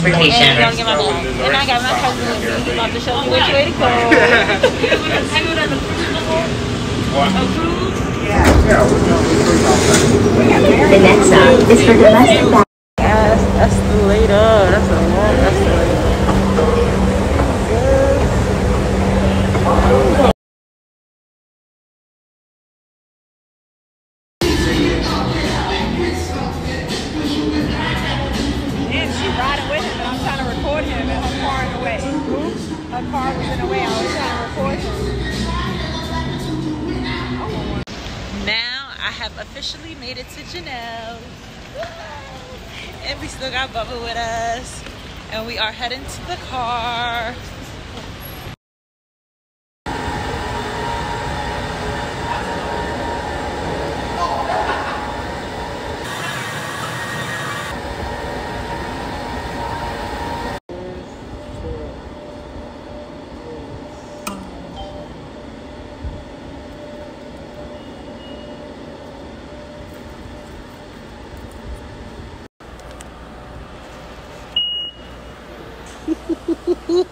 transportation. And I got my cousin with about to show me which way to go. The next stop is for domestic baggage. Yes, escalator. That's a long Her car was in the way. I was trying. Now I have officially made it to Jhannelle. And we still got Bubba with us. And we are heading to the car.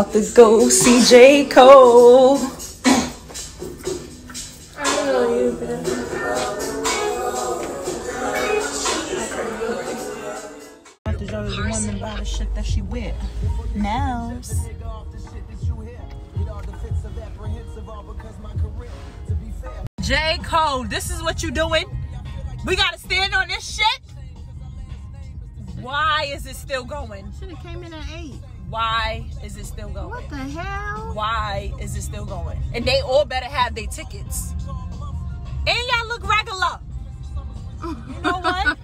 About to go see J. Cole. About to judge a woman by the shit that she wear. Nails. J. Cole, this is what you doing? We gotta stand on this shit? Why is it still going? Should have came in at eight. Why is it still going? What the hell? Why is it still going? And they all better have their tickets. And y'all look regular. You know what?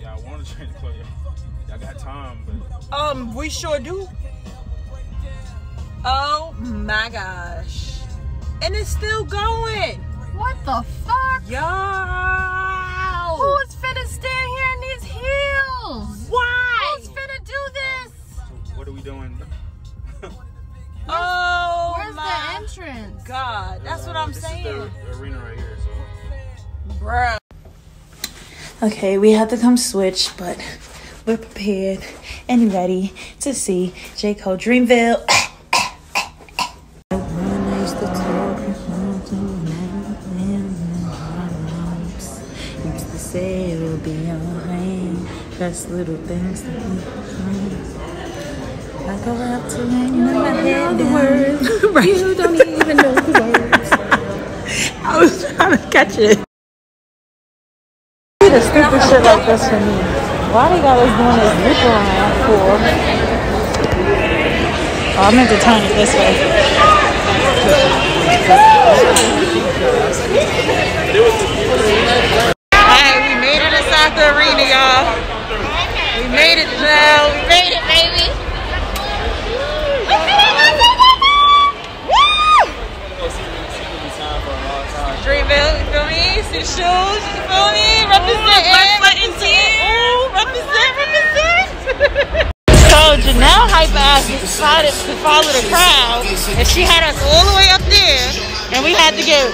Yeah, I want to change the clothes. Y'all got time, but um, we sure do. Oh my gosh. And it's still going. What the fuck? Yo. Who's finna stand here what we doing? Oh Where's my the entrance? God. That's what I'm this saying. is the arena right here, so. Bruh. Okay, we had to come switch, but we're prepared and ready to see J. Cole Dreamville. Say it'll be alright. That's little things that we I go up to him, you know the words. right. You don't even know the words. I was trying to catch it. See the stupid shit like this for me. Why they got us doing this loop around for? Oh, I meant to turn it this way. Follow the crowd, and she had us all the way up there, and we had to get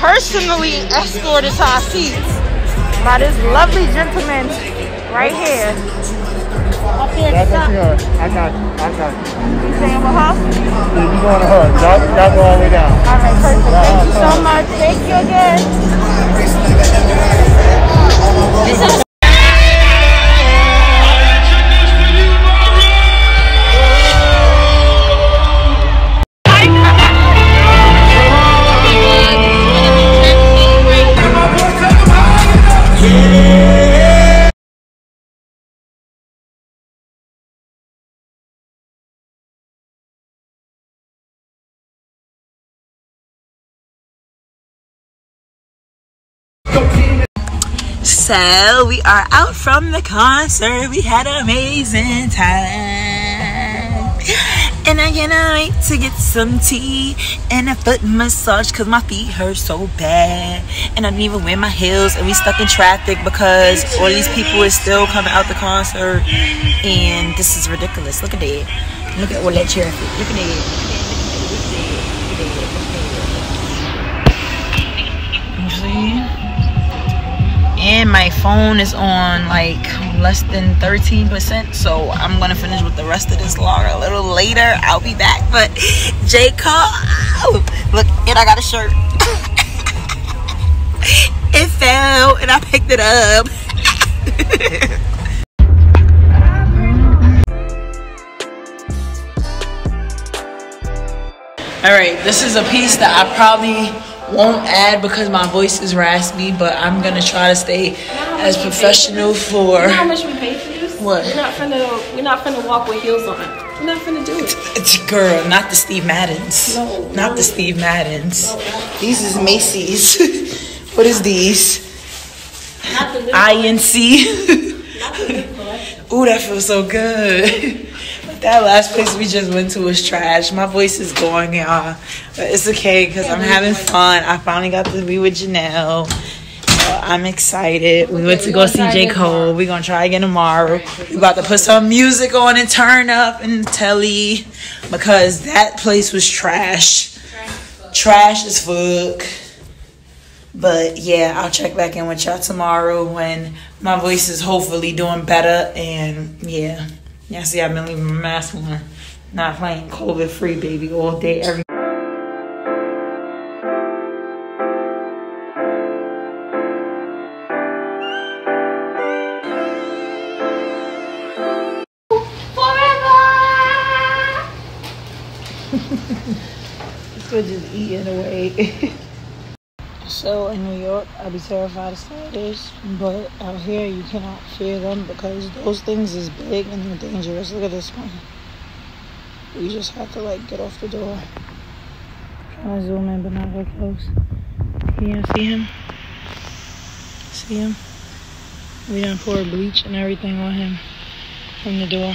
personally escorted to our seats by this lovely gentleman right here. Up there, That's stop. what you. I got you. I got you. You saying with her? Yeah, you going to her. Y'all, y'all go all the way down. All right, perfect. Thank you so much. Thank you again. Yeah. So we are out from the concert. We had an amazing time. And I cannot wait to get some tea and a foot massage because my feet hurt so bad. And I didn't even wear my heels and we stuck in traffic because all these people is still coming out the concert. And this is ridiculous. Look at that. Look at all that traffic. Look at that. My phone is on like less than 13% so i'm gonna finish with the rest of this log a little later. I'll be back but j. Cole oh, look and i got a shirt. It fell and i picked it up. All right this is a piece that i probably won't add because my voice is raspy, but I'm gonna try to stay as professional for. You know how much we pay for this? What? We're not finna. We're not finna walk with heels on. We're not finna do it. It's girl, not the Steve Maddens. No, not no. the Steve Maddens. These is Macy's. what is these? Not the. INC. Not the. Ooh, that feels so good. That last place we just went to was trash. My voice is going, y'all. But it's okay because I'm having fun. I finally got to be with Jhannelle. So I'm excited. We went to go see J. Cole. We're going to try again tomorrow. We're about to put some music on and turn up and telly because that place was trash. Trash as fuck. But yeah, I'll check back in with y'all tomorrow when my voice is hopefully doing better. And yeah, yeah. See, I've been leaving my mask on, not playing COVID free, baby, all day, every. We're just eating away. So in New York, I'd be terrified of spiders, but out here you cannot fear them because those things is big and they're dangerous. Look at this one. You just have to like get off the door. Trying to zoom in, but not very close. Can you see him? See him? We done poured bleach and everything on him from the door,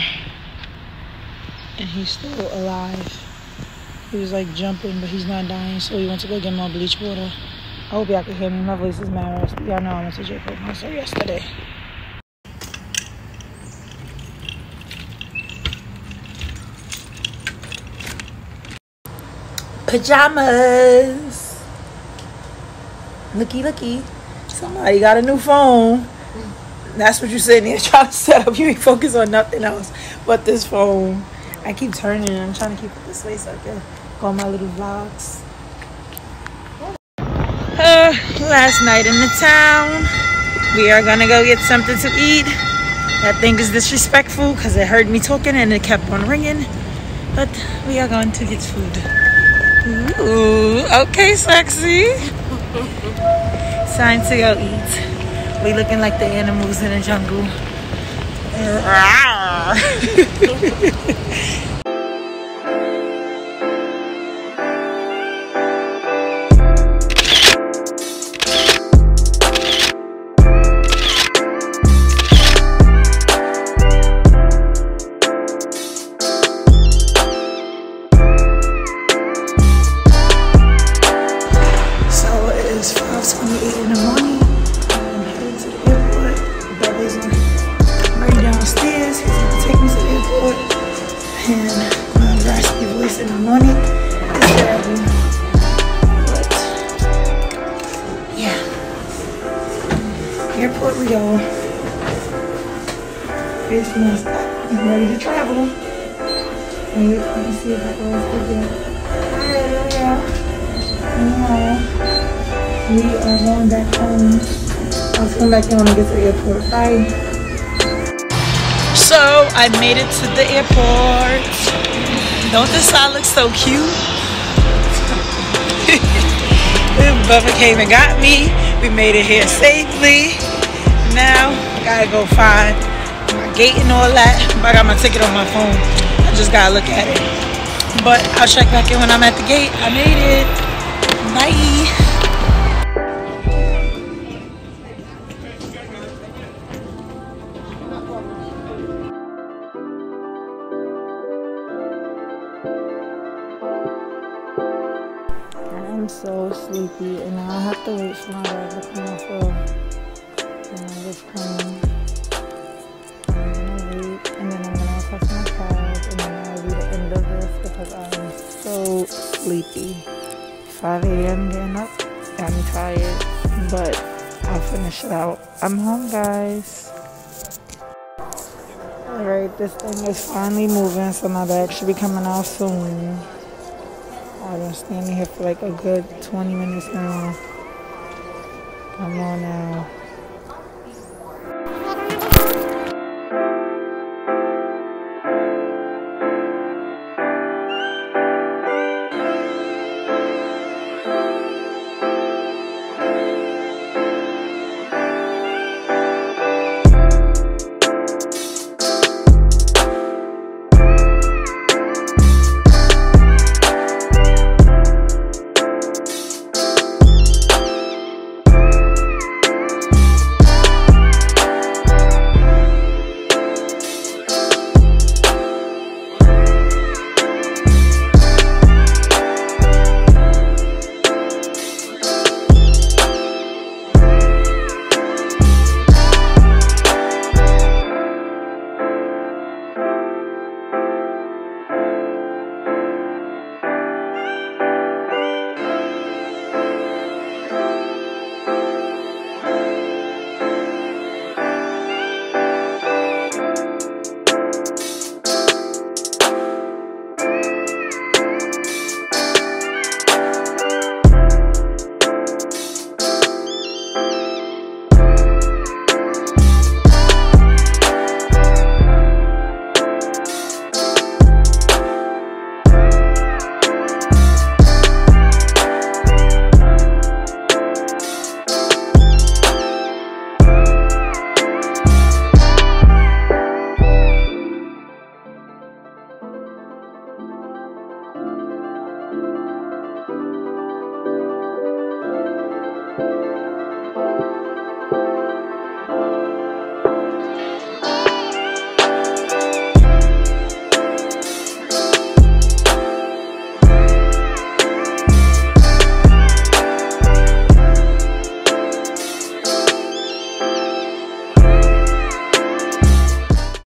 and he's still alive. He was like jumping, but he's not dying, so we went to go get more bleach water. I hope y'all can hear me. My voice is mad. Y'all know I went to J. Cole concert yesterday. Pajamas. Looky, looky. Somebody got a new phone. That's what you're sitting here trying to set up. You ain't focus on nothing else but this phone. I keep turning. I'm trying to keep it this way so I can go on my little vlogs. Uh, last night in the town. We are gonna go get something to eat. That thing is disrespectful because it heard me talking and it kept on ringing. But we are going to get food. Ooh, okay, sexy. Time to go eat. We looking like the animals in the jungle. Wait, let me see if I can get there. Hallelujah. Yeah. We are going back home. I'll come back in when I get to the airport. Bye. So I made it to the airport. Don't this side look so cute? Bubba came and got me. We made it here safely. Now I gotta go find my gate and all that. But I got my ticket on my phone just gotta look at it. But I'll check back in when I'm at the gate. I made it. Bye. so sleepy and I have to wait for my dad to come off of this plane. So sleepy. 5 a.m. getting up, I'm tired, but I'll finish it out. I'm home, guys. Alright, this thing is finally moving, so my bag should be coming out soon. I've been standing here for like a good 20 minutes now. Come on now.